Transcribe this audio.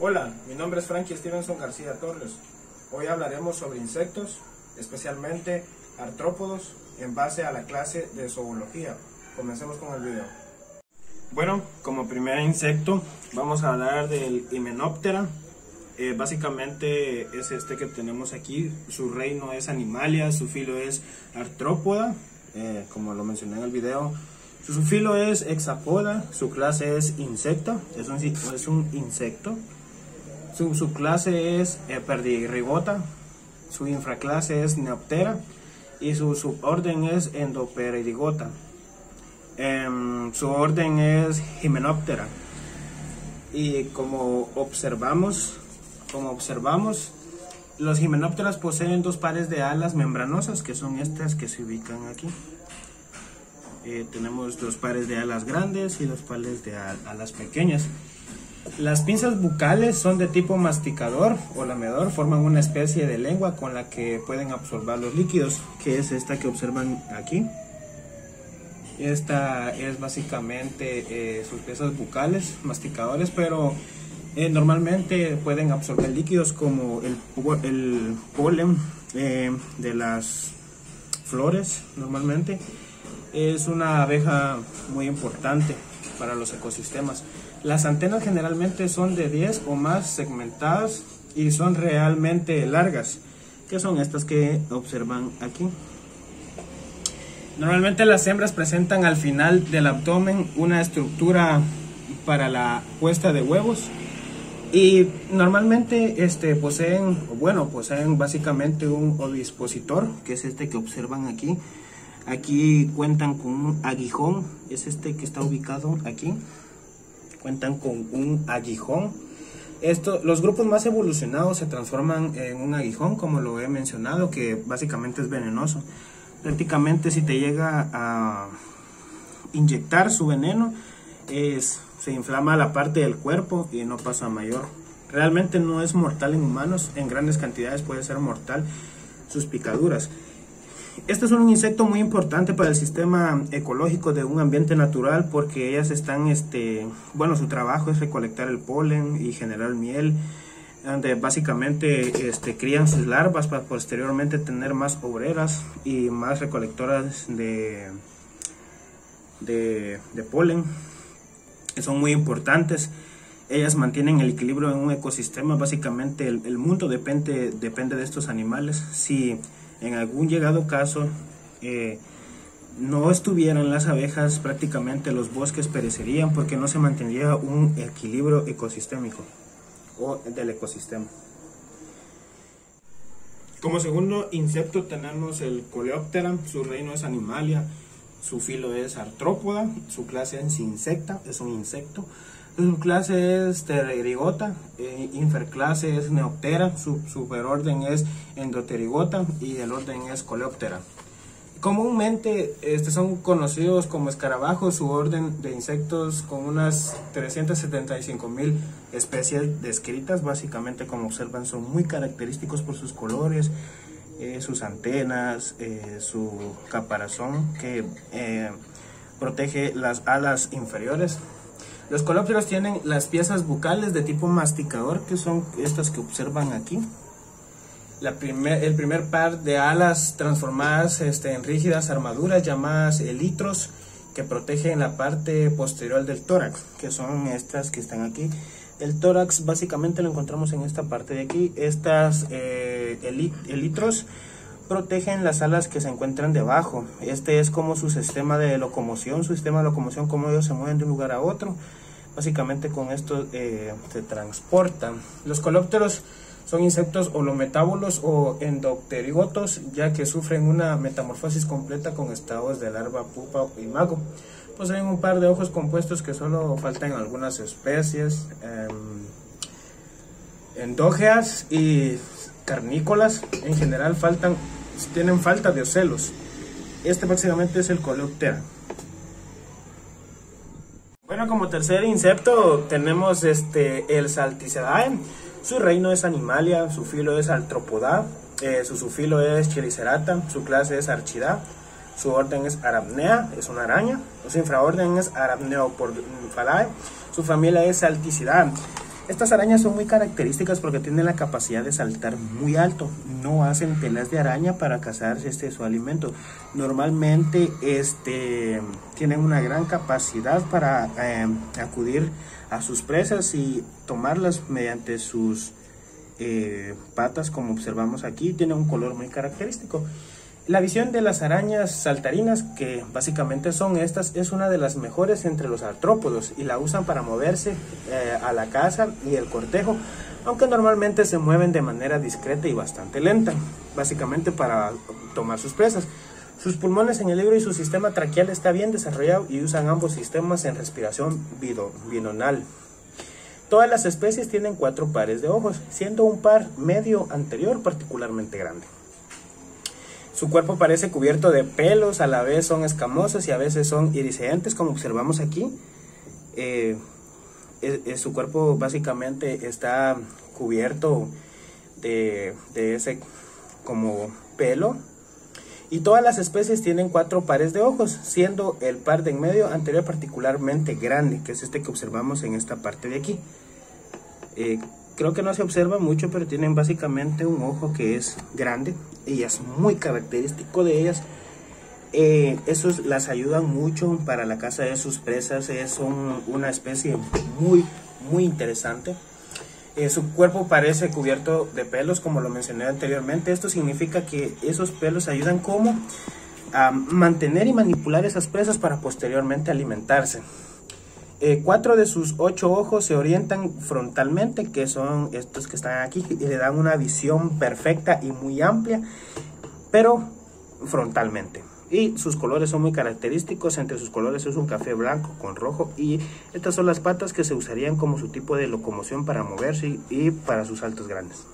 Hola, mi nombre es Frankie Stevenson García Torres. Hoy hablaremos sobre insectos, especialmente artrópodos, en base a la clase de zoología. Comencemos con el video. Bueno, como primer insecto vamos a hablar del Hymenoptera. Eh, básicamente es este que tenemos aquí. Su reino es Animalia, su filo es artrópoda, eh, como lo mencioné en el video. Su filo es hexapoda, su clase es insecto, es un, es un insecto. Su, su clase es eh, su infraclase es neoptera y su suborden es endoperirigota. Em, su orden es Hymenoptera. Y como observamos, como observamos, los himenópteras poseen dos pares de alas membranosas, que son estas que se ubican aquí. Eh, tenemos dos pares de alas grandes y dos pares de alas pequeñas. Las pinzas bucales son de tipo masticador o lamedor, forman una especie de lengua con la que pueden absorber los líquidos, que es esta que observan aquí. Esta es básicamente eh, sus piezas bucales, masticadores, pero eh, normalmente pueden absorber líquidos como el, polen eh, de las flores, normalmente. Es una abeja muy importante para los ecosistemas. Las antenas generalmente son de 10 o más segmentadas y son realmente largas, que son estas que observan aquí. Normalmente las hembras presentan al final del abdomen una estructura para la puesta de huevos y normalmente este, poseen, bueno, poseen básicamente un ovispositor, que es este que observan aquí. Aquí cuentan con un aguijón, es este que está ubicado aquí cuentan con un aguijón. Esto, los grupos más evolucionados se transforman en un aguijón, como lo he mencionado, que básicamente es venenoso. Prácticamente si te llega a inyectar su veneno, es, se inflama la parte del cuerpo y no pasa mayor. Realmente no es mortal en humanos, en grandes cantidades puede ser mortal sus picaduras. Este es un insecto muy importante para el sistema ecológico de un ambiente natural porque ellas están, este, bueno, su trabajo es recolectar el polen y generar miel, donde básicamente este, crían sus larvas para posteriormente tener más obreras y más recolectoras de, de, polen. Son muy importantes ellas mantienen el equilibrio en un ecosistema. Básicamente el, mundo depende, depende de estos animales. En algún llegado caso eh, no estuvieran las abejas, prácticamente los bosques perecerían porque no se mantendría un equilibrio ecosistémico o del ecosistema. Como segundo insecto tenemos el Coleoptera, su reino es Animalia, su filo es artrópoda, su clase es insecta, es un insecto. Su clase es Pterigota, eh, inferclase es Neoptera, su superorden es Endoterigota y el orden es Coleoptera. Comúnmente este, son conocidos como escarabajos, su orden de insectos con unas 375 mil especies descritas, básicamente como observan son muy característicos por sus colores, eh, sus antenas, eh, su caparazón que protege las alas inferiores los colópteros tienen las piezas bucales de tipo masticador, que son estas que observan aquí. La el primer par de alas transformadas este, en rígidas armaduras llamadas elitros, que protegen la parte posterior del tórax, que son estas que están aquí. El tórax básicamente lo encontramos en esta parte de aquí. Estas eh, elitros protegen las alas que se encuentran debajo. Este es como su sistema de locomoción, su sistema de locomoción, cómo ellos se mueven de un lugar a otro. Básicamente con esto eh, se transportan. Los colópteros son insectos holometábolos o endopterigotos, ya que sufren una metamorfosis completa con estados de larva, pupa y mago. Poseen un par de ojos compuestos que solo faltan en algunas especies. Em, endógeas y carnícolas en general faltan, tienen falta de ocelos. Este básicamente es el Coleoptera. Como tercer insecto tenemos este, el Salticidae. Su reino es Animalia, su filo es Arthropoda, eh, su subfilo es Chelicerata, su clase es Archida, su orden es Arabnea, es una araña, su infraorden es Arabneoporfalae, su familia es Salticidae. Estas arañas son muy características porque tienen la capacidad de saltar muy alto. No hacen telas de araña para cazar este, su alimento. Normalmente este, tienen una gran capacidad para eh, acudir a sus presas y tomarlas mediante sus eh, patas como observamos aquí. Tiene un color muy característico. La visión de las arañas saltarinas, que básicamente son estas, es una de las mejores entre los artrópodos y la usan para moverse eh, a la caza y el cortejo, aunque normalmente se mueven de manera discreta y bastante lenta, básicamente para tomar sus presas. Sus pulmones en el libro y su sistema traqueal está bien desarrollado y usan ambos sistemas en respiración binonal. Todas las especies tienen cuatro pares de ojos, siendo un par medio anterior particularmente grande. Su cuerpo parece cubierto de pelos, a la vez son escamosos y a veces son irisceentes, como observamos aquí. Eh, su cuerpo básicamente está cubierto de, ese como pelo. Y todas las especies tienen cuatro pares de ojos, siendo el par de en medio anterior particularmente grande, que es este que observamos en esta parte de aquí. Eh, creo que no se observa mucho, pero tienen básicamente un ojo que es grande y es muy característico de ellas. Eh, esos las ayudan mucho para la caza de sus presas, es una especie muy, muy interesante. Eh, su cuerpo parece cubierto de pelos, como lo mencioné anteriormente. Esto significa que esos pelos ayudan como a mantener y manipular esas presas para posteriormente alimentarse. Eh, cuatro de sus ocho ojos se orientan frontalmente, que son estos que están aquí, y le dan una visión perfecta y muy amplia, pero frontalmente. Y sus colores son muy característicos, entre sus colores es un café blanco con rojo y estas son las patas que se usarían como su tipo de locomoción para moverse y para sus saltos grandes.